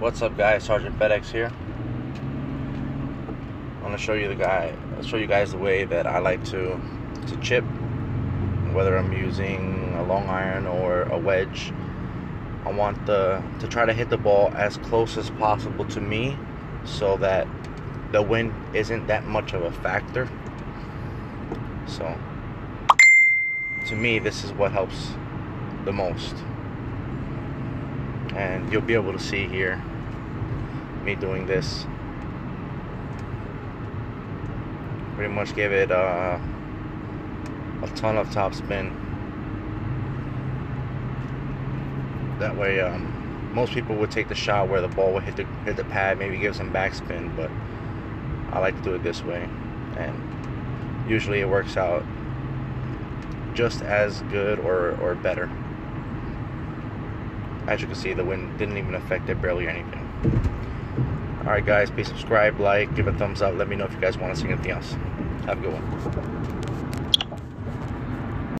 What's up, guys? Sergeant BetX here. I'm gonna show you the guy. Show you guys the way that I like to to chip, whether I'm using a long iron or a wedge. I want the to try to hit the ball as close as possible to me, so that the wind isn't that much of a factor. So, to me, this is what helps the most and you'll be able to see here me doing this. Pretty much give it uh, a ton of top spin. That way um, most people would take the shot where the ball would hit the hit the pad maybe give some backspin but I like to do it this way. And usually it works out just as good or, or better as you can see, the wind didn't even affect it, barely anything. Alright guys, please subscribe, like, give a thumbs up. Let me know if you guys want to see anything else. Have a good one.